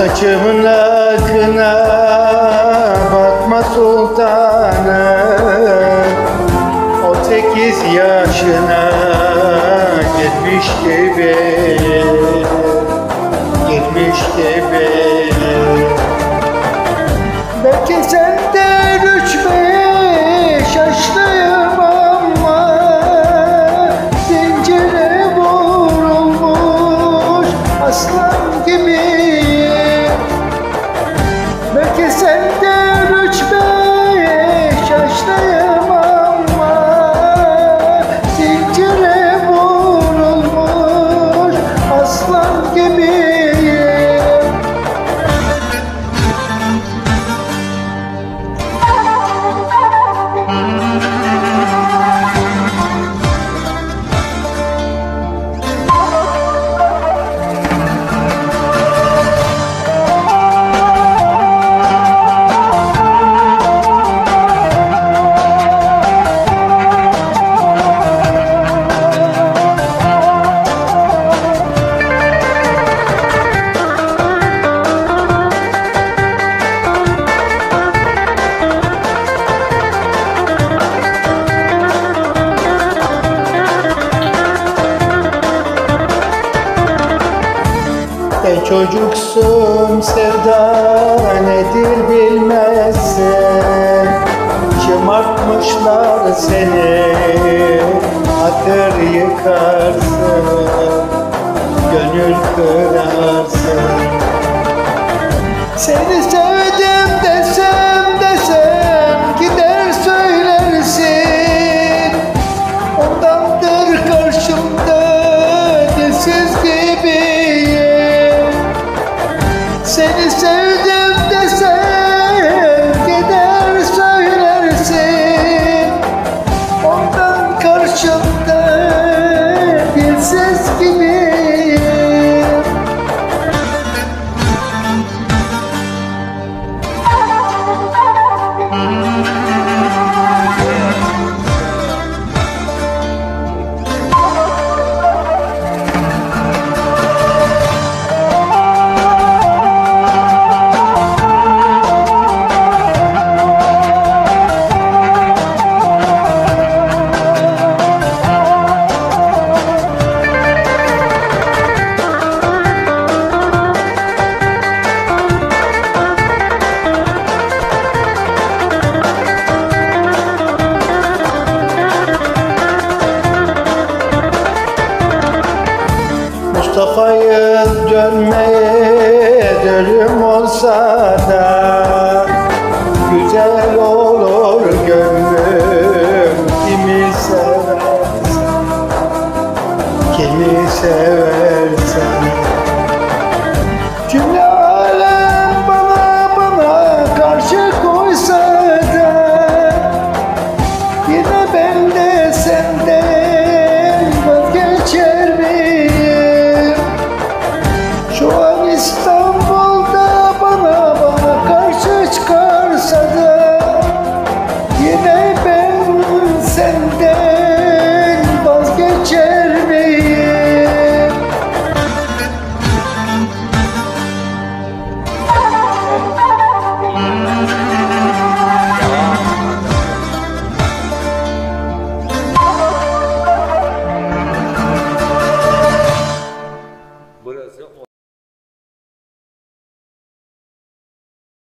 Saçımın akına bakma sultanım O sekiz yaşına girmiş gibi Girmiş gibi Sen çocuksun sevda nedir bilmezsin Şımartmışlar seni hatır yıkarsın Gönül kırarsın. Seni sevdim Varayız dönmeye dönüm olsa da Güzel olur gönlüm. Kimi sever Kimi sever